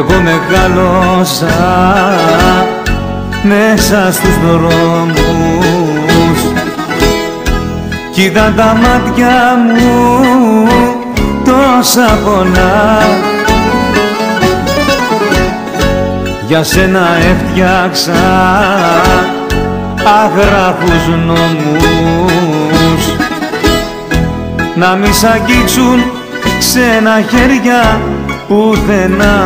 Εγώ μεγάλωσα μέσα στους δρόμους. Κοίτα τα μάτια μου τόσα πολλά. Για σένα έφτιαξα αγράφους νόμους. Να μη σ' αγγίξουν ξένα χέρια πουθενά.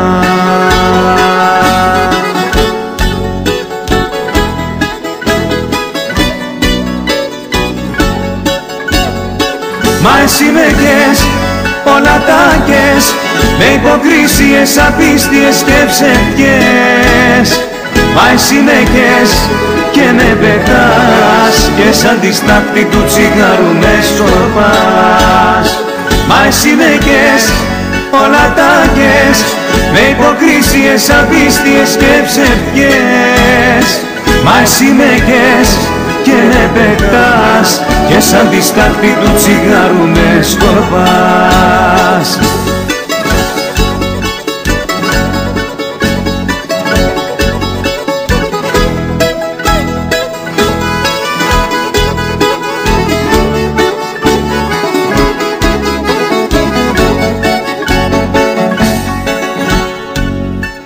Μα εσύ με όλα τα κες με υποκρίσιες, απίστιες και ψευκές. Μα εσύ με και με πετάς και σαν τη στάχτη του τσιγάρου με σκορπάς Μα εσύ με όλα τα κες με υποκρίσιες, απίστιες και ψευκές Μα εσύ με και με πετάς και σαν τη στάχτη του τσιγάρου με σκορπάς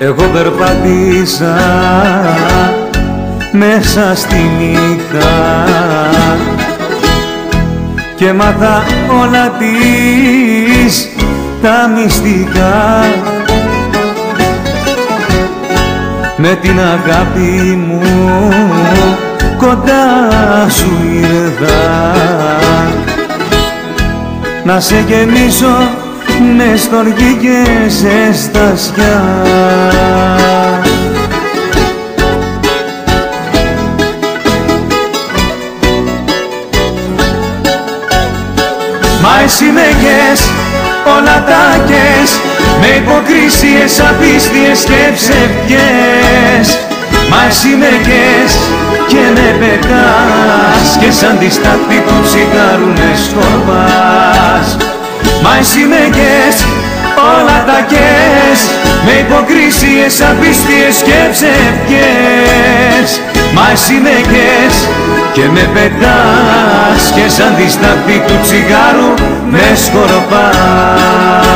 Εγώ περπατήσα μέσα στη νύχτα και μάθα όλα τις τα μυστικά. Με την αγάπη μου κοντά σου ήρθα. Να σε γεμίσω μες στοργή και ζεστασιά Μα εσύ με όλα τα κες με υποκρίσιες, απίστιες και ψευκές Μα εσύ με και με πετάς και σαν τη στάχτη του τσιγάρου με σκορπάς. Μα εσύ με όλα τα κες Με υποκρίσιες, απίστιες και ψευκές Μα εσύ με και με πετάς Και σαν τη σταπή του τσιγάρου με σκορπάς